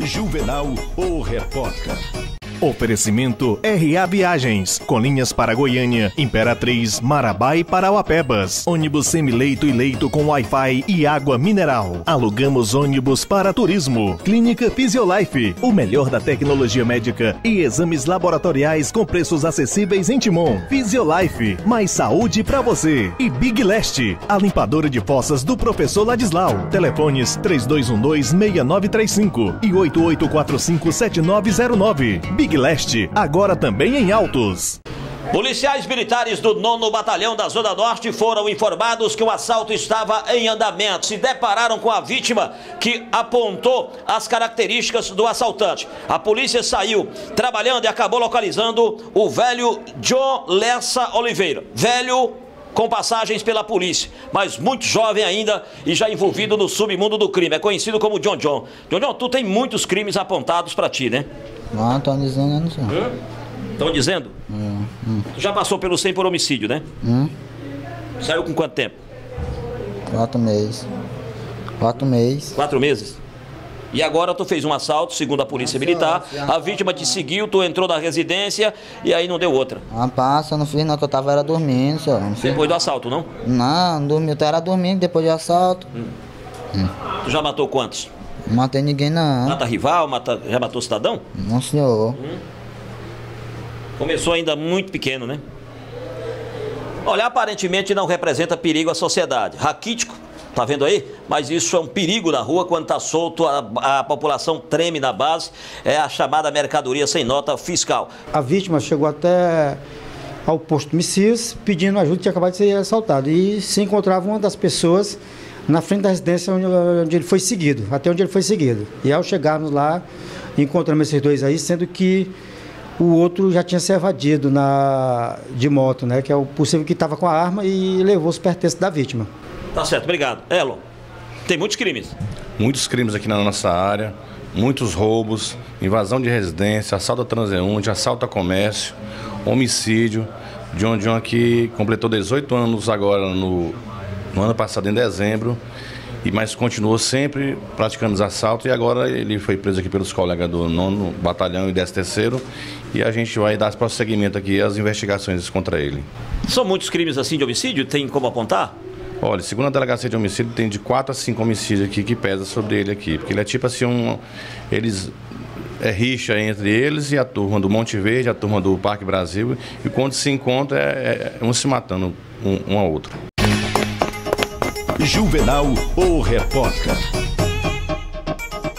Juvenal, o repórter. Oferecimento RA Viagens, com linhas para Goiânia, Imperatriz, Marabá e Parauapebas. Ônibus semileito e leito com Wi-Fi e água mineral. Alugamos ônibus para turismo. Clínica Physiolife, o melhor da tecnologia médica e exames laboratoriais com preços acessíveis em Timon. Physiolife, mais saúde para você. E Big Leste, a limpadora de fossas do professor Ladislau. Telefones 3212-6935 e 8845-7909. Big Leste, agora também em Altos. Policiais militares do 9 Batalhão da Zona Norte foram informados que o assalto estava em andamento. Se depararam com a vítima que apontou as características do assaltante. A polícia saiu trabalhando e acabou localizando o velho John Lessa Oliveira. Velho com passagens pela polícia, mas muito jovem ainda e já envolvido no submundo do crime. É conhecido como John John. John John, tu tem muitos crimes apontados para ti, né? Não, estão dizendo, eu não sei. Estão dizendo? Hum, hum, Tu já passou pelo 100 por homicídio, né? hum. Saiu com quanto tempo? Quatro meses. Quatro meses. Quatro meses? E agora tu fez um assalto, segundo a polícia militar, a vítima te seguiu, tu entrou na residência e aí não deu outra. Rapaz, eu não fiz não, que eu tava era dormindo, senhor. Não, fiz... Depois do assalto, não? não, não dormi, eu era dormindo depois do assalto. Tu já matou quantos? Não matei ninguém não. Mata rival, mata, já matou cidadão? Não, senhor. Começou ainda muito pequeno, né? Olha, aparentemente não representa perigo à sociedade. Raquítico, tá vendo aí? Mas isso é um perigo na rua quando tá solto, a, a população treme na base. É a chamada mercadoria sem nota fiscal. A vítima chegou até ao posto homicídios pedindo ajuda, tinha acabado de ser assaltado. E se encontrava uma das pessoas na frente da residência onde, onde ele foi seguido, até onde ele foi seguido. E ao chegarmos lá, encontramos esses dois aí, sendo que o outro já tinha se evadido na, de moto, né? Que é o possível que estava com a arma e levou os pertences da vítima. Tá certo, obrigado. Elon, tem muitos crimes. Muitos crimes aqui na nossa área, muitos roubos, invasão de residência, assalto a transeunte, assalto a comércio, homicídio. John John que completou 18 anos agora no, no ano passado, em dezembro, e mas continuou sempre praticando os assaltos e agora ele foi preso aqui pelos colegas do 9 Batalhão e 10 terceiro e a gente vai dar prosseguimento aqui às investigações contra ele. São muitos crimes assim de homicídio? Tem como apontar? Olha, segundo a delegacia de homicídio, tem de 4 a 5 homicídios aqui que pesa sobre ele aqui. Porque ele é tipo assim, um, eles é rixa entre eles e a turma do Monte Verde, a turma do Parque Brasil. E quando se encontra, é, é um se matando um, um ao outro. Juvenal, o repórter.